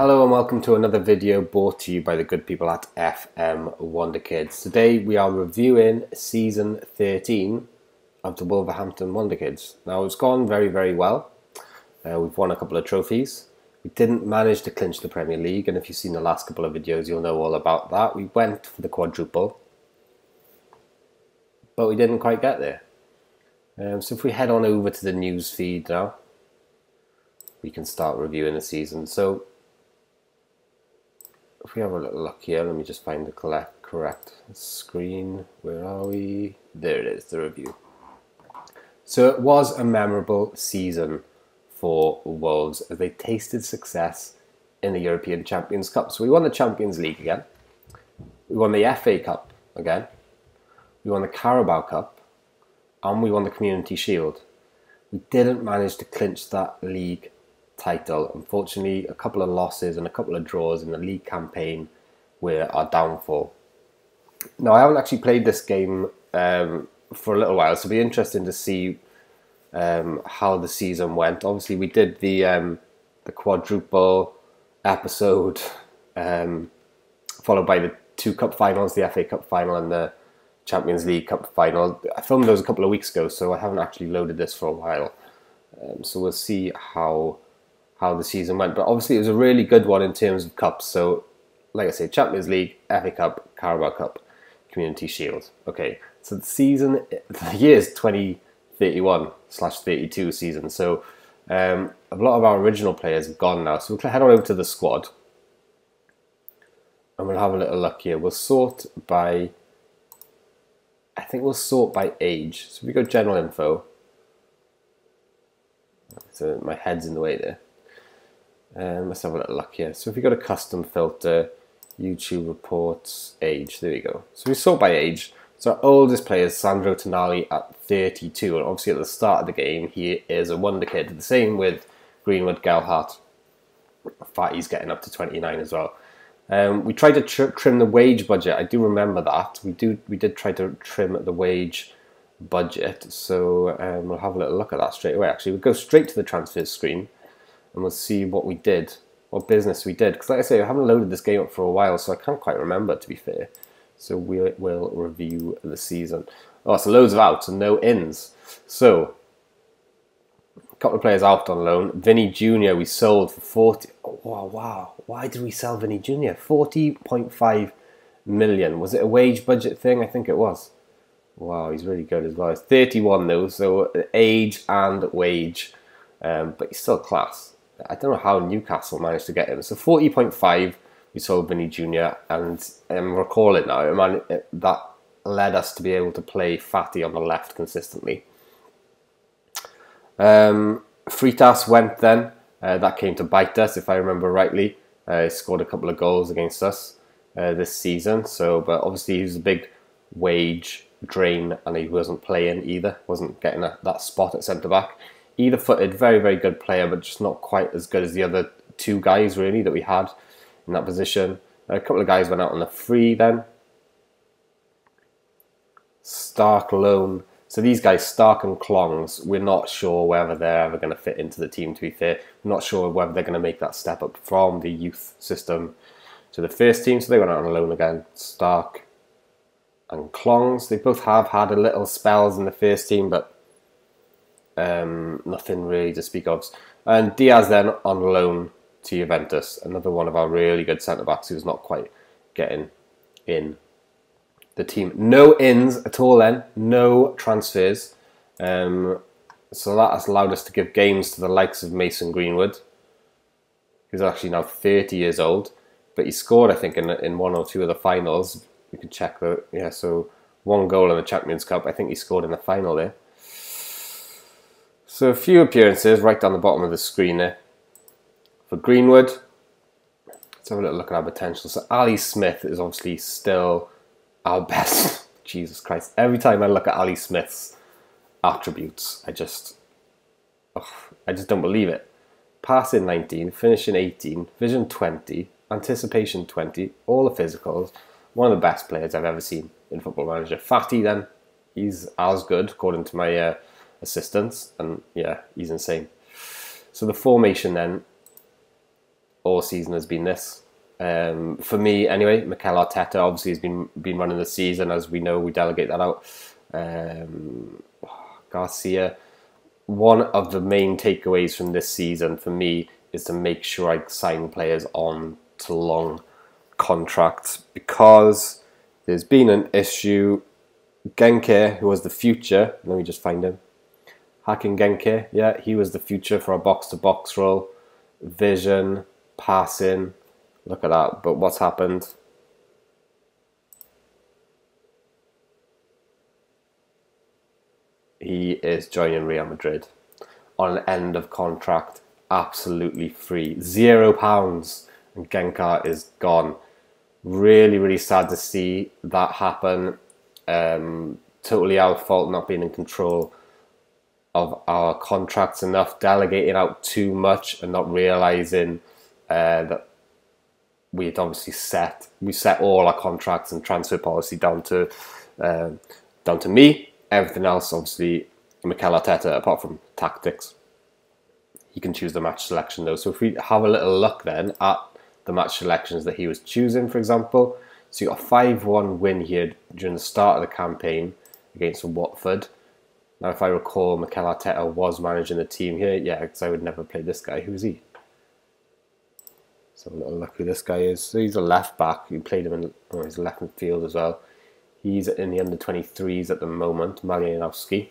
Hello and welcome to another video brought to you by the good people at FM Wonderkids. Today we are reviewing season 13 of the Wolverhampton Wonderkids. Now it's gone very very well. Uh, we've won a couple of trophies. We didn't manage to clinch the Premier League and if you've seen the last couple of videos you'll know all about that. We went for the quadruple but we didn't quite get there. Um, so if we head on over to the news feed now we can start reviewing the season. So if we have a little look here, let me just find the correct, correct screen. Where are we? There it is, the review. So it was a memorable season for Wolves as they tasted success in the European Champions Cup. So we won the Champions League again. We won the FA Cup again. We won the Carabao Cup. And we won the Community Shield. We didn't manage to clinch that league title. Unfortunately, a couple of losses and a couple of draws in the league campaign were our downfall. Now, I haven't actually played this game um, for a little while, so it'll be interesting to see um, how the season went. Obviously, we did the um, the quadruple episode, um, followed by the two cup finals, the FA Cup final and the Champions League Cup final. I filmed those a couple of weeks ago, so I haven't actually loaded this for a while. Um, so we'll see how how the season went. But obviously, it was a really good one in terms of cups. So, like I say, Champions League, FA Cup, Carabao Cup, Community Shield. Okay, so the season, the year is 2031 slash 32 season. So, um, a lot of our original players have gone now. So, we'll head on over to the squad and we'll have a little look here. We'll sort by, I think we'll sort by age. So, if we go general info, so my head's in the way there. Um, let's have a little look here. So if we go to custom filter, YouTube reports, age, there we go. So we sort by age. So our oldest player is Sandro Tonali at 32, and obviously at the start of the game, he is a wonder kid. The same with Greenwood Gelhardt. Fati's getting up to 29 as well. Um, we tried to tr trim the wage budget. I do remember that. We do. We did try to trim the wage budget. So um, we'll have a little look at that straight away. Actually, we'll go straight to the transfers screen and we'll see what we did, what business we did. Because like I say, I haven't loaded this game up for a while, so I can't quite remember, to be fair. So we will review the season. Oh, so loads of outs and no ins. So, a couple of players out on loan. Vinny Jr. we sold for 40. Oh, wow, wow. Why did we sell Vinny Jr.? 40.5 million. Was it a wage budget thing? I think it was. Wow, he's really good as well. He's 31 though, so age and wage. Um, but he's still class. I don't know how Newcastle managed to get him. So 40.5, we sold Vinny Jr. And um, recall it now, man, it, that led us to be able to play Fati on the left consistently. Um, Freitas went then. Uh, that came to bite us, if I remember rightly. Uh, he scored a couple of goals against us uh, this season. So, but obviously he was a big wage drain, and he wasn't playing either. wasn't getting a, that spot at centre back either footed, very, very good player, but just not quite as good as the other two guys, really, that we had in that position. A couple of guys went out on the free then. Stark alone. So these guys, Stark and Clongs, we're not sure whether they're ever going to fit into the team, to be fair. We're not sure whether they're going to make that step up from the youth system to the first team. So they went out on loan again. Stark and Clongs. They both have had a little spells in the first team, but um, nothing really to speak of. And Diaz then on loan to Juventus, another one of our really good centre backs who's not quite getting in the team. No ins at all then, no transfers. Um, so that has allowed us to give games to the likes of Mason Greenwood, who's actually now 30 years old, but he scored, I think, in, in one or two of the finals. You can check that. yeah, so one goal in the Champions Cup. I think he scored in the final there. So a few appearances right down the bottom of the screen there. For Greenwood, let's have a little look at our potential. So Ali Smith is obviously still our best. Jesus Christ. Every time I look at Ali Smith's attributes, I just, I just don't believe it. Passing 19, finishing 18, vision 20, anticipation 20, all the physicals. One of the best players I've ever seen in Football Manager. Fati then, he's as good according to my uh, assistants, and yeah, he's insane. So the formation then, all season has been this. Um, for me, anyway, Mikel Arteta obviously has been been running the season. As we know, we delegate that out. Um, Garcia, one of the main takeaways from this season for me is to make sure I sign players on to long contracts because there's been an issue. Genke, who was the future, let me just find him. Hakim Genke, yeah, he was the future for a box to box role. Vision, passing, Look at that. But what's happened? He is joining Real Madrid on an end of contract, absolutely free. Zero pounds. And Genka is gone. Really, really sad to see that happen. Um, totally our fault not being in control of our contracts enough, delegating out too much and not realizing uh, that we had obviously set we set all our contracts and transfer policy down to uh, down to me. Everything else, obviously, Mikel Arteta, apart from tactics, he can choose the match selection though. So if we have a little look then at the match selections that he was choosing, for example, so you got a five-one win here during the start of the campaign against Watford. Now, if I recall, Mikel Arteta was managing the team here. Yeah, because I would never play this guy. Who's he? So a look who this guy is. So he's a left back. You played him in oh, he's left midfield as well. He's in the under 23s at the moment, Malinowski.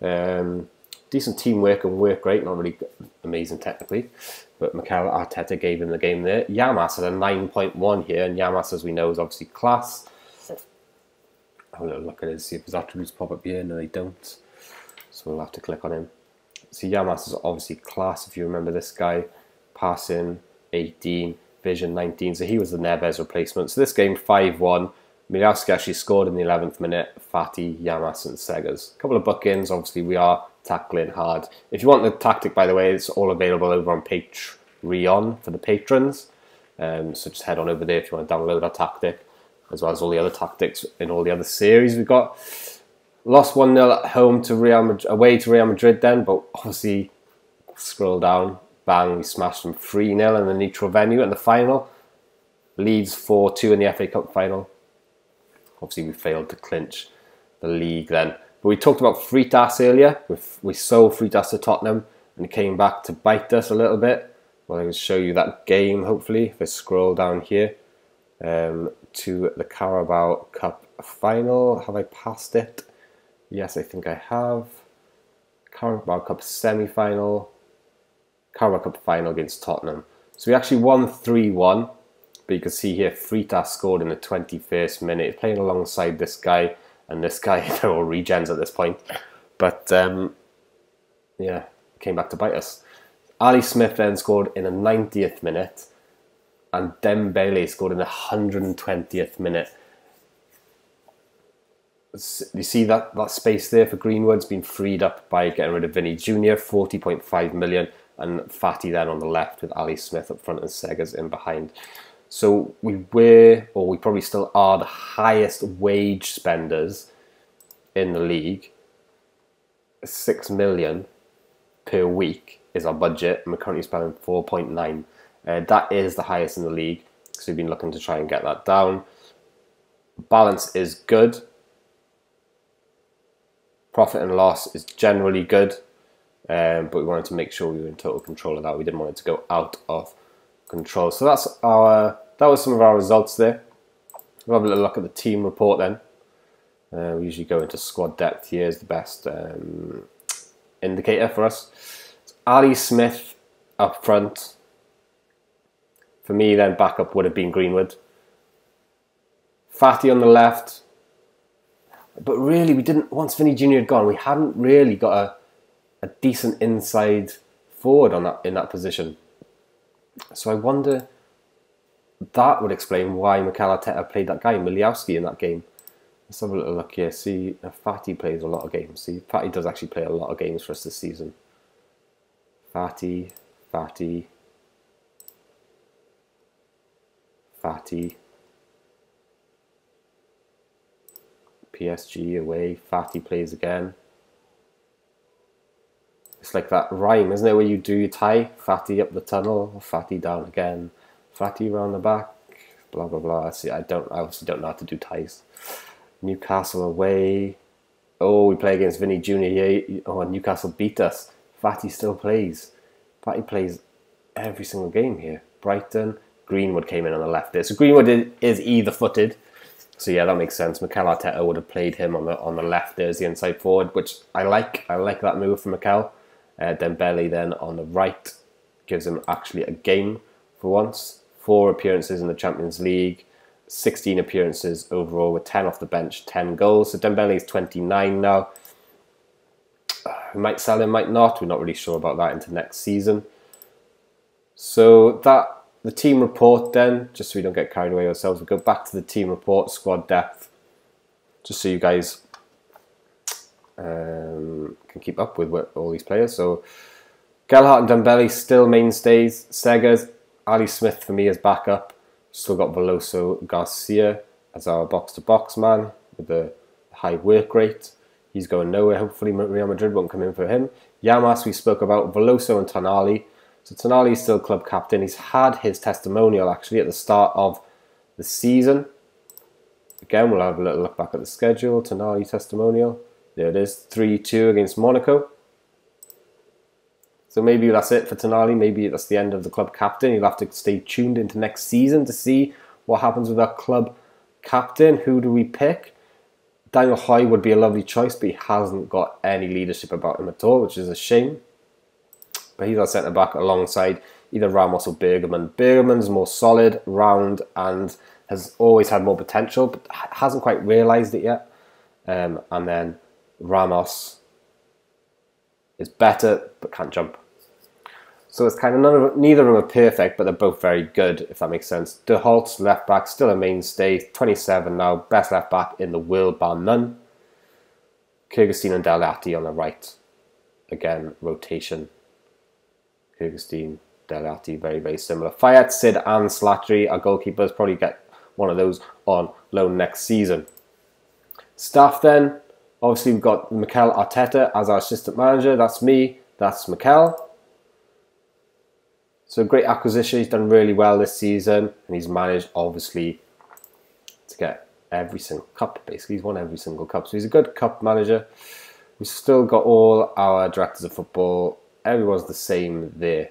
Um, decent teamwork and work rate, not really amazing technically, but Mikel Arteta gave him the game there. Yamas at a 9.1 here, and Yamas, as we know, is obviously class. Have a little look at it, see if his attributes pop up here. No, they don't. So we'll have to click on him. So Yamas is obviously class, if you remember this guy. Passing, 18, Vision 19. So he was the Neves replacement. So this game 5 1. Milowski actually scored in the 11th minute. Fati, Yamas and Segas. A couple of bookings. Obviously, we are tackling hard. If you want the tactic, by the way, it's all available over on Patreon for the patrons. Um, so just head on over there if you want to download our tactic, as well as all the other tactics in all the other series we've got. Lost 1 0 at home to Real Madrid, away to Real Madrid then, but obviously scroll down bang, we smashed them 3 0 in the neutral venue in the final. Leeds 4 2 in the FA Cup final. Obviously, we failed to clinch the league then. But we talked about Freitas earlier. We we sold Freitas to Tottenham and it came back to bite us a little bit. Well, I can show you that game, hopefully, if I scroll down here um, to the Carabao Cup final. Have I passed it? Yes, I think I have. Carabao Cup semi final. Carabao Cup final against Tottenham. So we actually won 3 1. But you can see here, Freitas scored in the 21st minute, playing alongside this guy and this guy. They're all regens at this point. But um, yeah, came back to bite us. Ali Smith then scored in the 90th minute, and Dembele scored in the 120th minute. You see that, that space there for Greenwood's been freed up by getting rid of Vinny Jr. 40.5 million and Fati then on the left with Ali Smith up front and Segas in behind. So we were, or we probably still are, the highest wage spenders in the league. Six million per week is our budget, and we're currently spending 4.9. Uh, that is the highest in the league, so we've been looking to try and get that down. Balance is good. Profit and loss is generally good um, but we wanted to make sure we were in total control of that. We didn't want it to go out of control. So that's our that was some of our results there. We'll have a little look at the team report then. Uh, we usually go into squad depth. Here is the best um, indicator for us. It's Ali Smith up front. For me, then backup would have been Greenwood. Fati on the left. But really, we didn't. Once Vinny Junior had gone, we hadn't really got a a decent inside forward on that in that position. So I wonder that would explain why Mikel Arteta played that guy Milowski in that game. Let's have a little look here. See, Fati plays a lot of games. See, Fati does actually play a lot of games for us this season. Fati, Fatty, Fati. PSG away. Fati plays again. It's like that rhyme, isn't it, where you do your tie, fatty up the tunnel, fatty down again, fatty round the back, blah blah blah. See, I don't, I obviously don't know how to do ties. Newcastle away. Oh, we play against Vinny Junior. Oh, Newcastle beat us. Fati still plays. Fati plays every single game here. Brighton, Greenwood came in on the left there. So Greenwood is either footed. So yeah, that makes sense. Mikel Arteta would have played him on the on the left as the inside forward, which I like. I like that move from Mikel. Uh, Dembele then on the right gives him actually a game for once. Four appearances in the Champions League, 16 appearances overall with 10 off the bench, 10 goals. So Dembele is 29 now. We might sell him, might not. We're not really sure about that into next season. So that the team report then, just so we don't get carried away ourselves, we go back to the team report, squad depth, just so you guys um, can keep up with all these players. So Gelhardt and Dembele still mainstays. Segas, Ali Smith for me as backup. Still got Veloso Garcia as our box-to-box man with the high work rate. He's going nowhere. Hopefully Real Madrid won't come in for him. Yamas we spoke about. Veloso and Tonali. So Tonali is still club captain. He's had his testimonial actually at the start of the season. Again, we'll have a little look back at the schedule. Tonali testimonial. There it is, 3-2 against Monaco. So maybe that's it for Tonali. Maybe that's the end of the club captain. You'll have to stay tuned into next season to see what happens with our club captain. Who do we pick? Daniel Hoy would be a lovely choice, but he hasn't got any leadership about him at all, which is a shame but he's our centre back alongside either Ramos or Bergman. Bergman's more solid, round, and has always had more potential, but hasn't quite realised it yet. Um, and then Ramos is better but can't jump. So it's kind of none of, neither of them are perfect, but they're both very good, if that makes sense. De Holt's left back, still a mainstay, 27 now, best left back in the world, bar none. Kyrgyzstan and Delati on the right. Again, rotation. Kyrgyzstan, Delati, very, very similar. Fayet, Sid, and Slattery, our goalkeepers, probably get one of those on loan next season. Staff then, obviously we've got Mikel Arteta as our assistant manager. That's me, that's Mikel. So great acquisition. He's done really well this season, and he's managed obviously to get every single cup. Basically, he's won every single cup. So he's a good cup manager. We've still got all our directors of football everyone's the same there.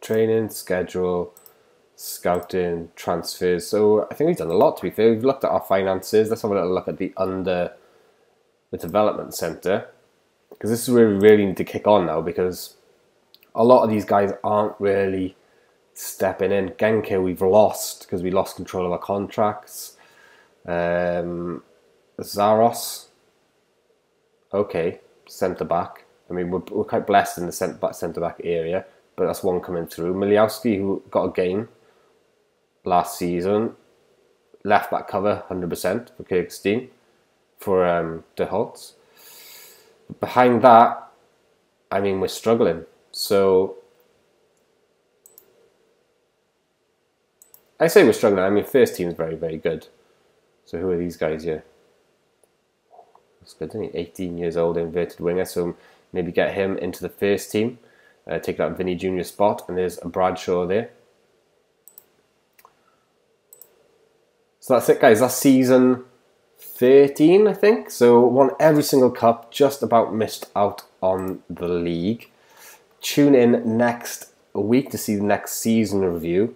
Training, schedule, scouting, transfers. So I think we've done a lot to be fair. We've looked at our finances. Let's have a little look at the under the development centre. Because this is where we really need to kick on now because a lot of these guys aren't really stepping in. Genke we've lost because we lost control of our contracts. Um, Zaros, okay, centre back. I mean, we're, we're quite blessed in the centre back, centre back area, but that's one coming through. Miliowski, who got a game last season, left back cover 100% for Kyrgyzstan for um, De Holtz. Behind that, I mean, we're struggling. So I say we're struggling. I mean, first team is very, very good. So who are these guys here? That's good, isn't he? 18 years old, inverted winger. So maybe get him into the first team. Uh, take that Vinny Junior spot, and there's a Bradshaw there. So that's it, guys. That's season 13, I think. So won every single cup, just about missed out on the league. Tune in next week to see the next season review.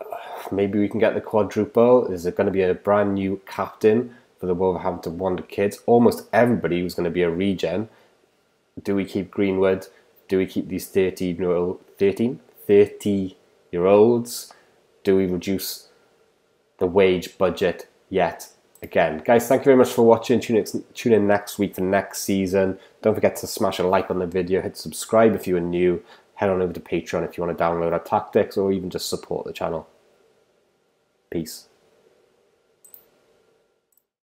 Maybe we can get the quadruple. Is it going to be a brand new captain? for the Wolverhampton Wonderkids. Almost everybody was going to be a regen. Do we keep Greenwood? Do we keep these 13 year old, 13, 30 year olds? Do we reduce the wage budget yet again? Guys, thank you very much for watching. Tune in, tune in next week for next season. Don't forget to smash a like on the video, hit subscribe if you are new, head on over to Patreon if you want to download our tactics or even just support the channel. Peace.